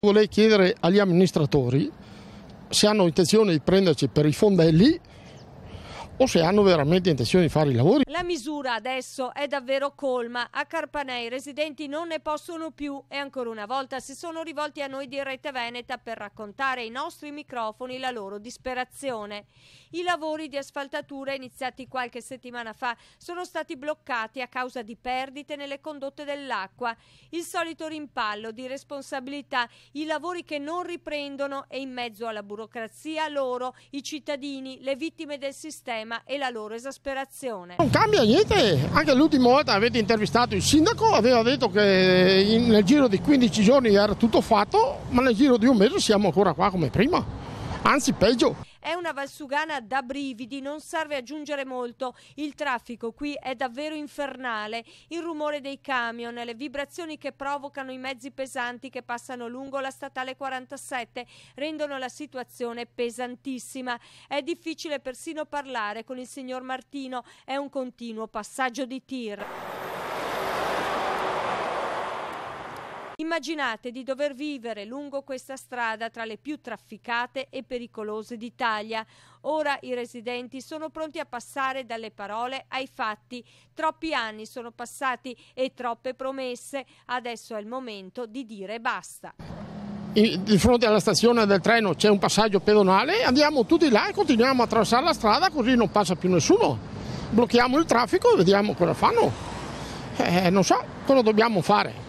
Vorrei chiedere agli amministratori se hanno intenzione di prenderci per i fondelli o se hanno veramente intenzione di fare i lavori. La misura adesso è davvero colma. A Carpanei i residenti non ne possono più e ancora una volta si sono rivolti a noi di Rete Veneta per raccontare ai nostri microfoni la loro disperazione. I lavori di asfaltatura iniziati qualche settimana fa sono stati bloccati a causa di perdite nelle condotte dell'acqua. Il solito rimpallo di responsabilità, i lavori che non riprendono e in mezzo alla burocrazia loro, i cittadini, le vittime del sistema problema e la loro esasperazione. Non cambia niente, anche l'ultima volta avete intervistato il sindaco, aveva detto che in, nel giro di 15 giorni era tutto fatto, ma nel giro di un mese siamo ancora qua come prima, anzi peggio. È una Valsugana da brividi, non serve aggiungere molto. Il traffico qui è davvero infernale. Il rumore dei camion, le vibrazioni che provocano i mezzi pesanti che passano lungo la statale 47 rendono la situazione pesantissima. È difficile persino parlare con il signor Martino, è un continuo passaggio di tir. Immaginate di dover vivere lungo questa strada tra le più trafficate e pericolose d'Italia. Ora i residenti sono pronti a passare dalle parole ai fatti. Troppi anni sono passati e troppe promesse. Adesso è il momento di dire basta. Di fronte alla stazione del treno c'è un passaggio pedonale, andiamo tutti là e continuiamo a attraversare la strada così non passa più nessuno. Blocchiamo il traffico e vediamo cosa fanno. Eh, non so cosa dobbiamo fare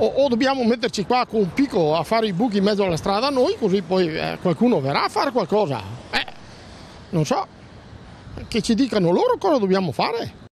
o, o, dobbiamo metterci qua con un picco a fare i buchi in mezzo alla strada noi, così poi eh, qualcuno verrà a fare qualcosa. Eh, non so, che ci dicano loro cosa dobbiamo fare.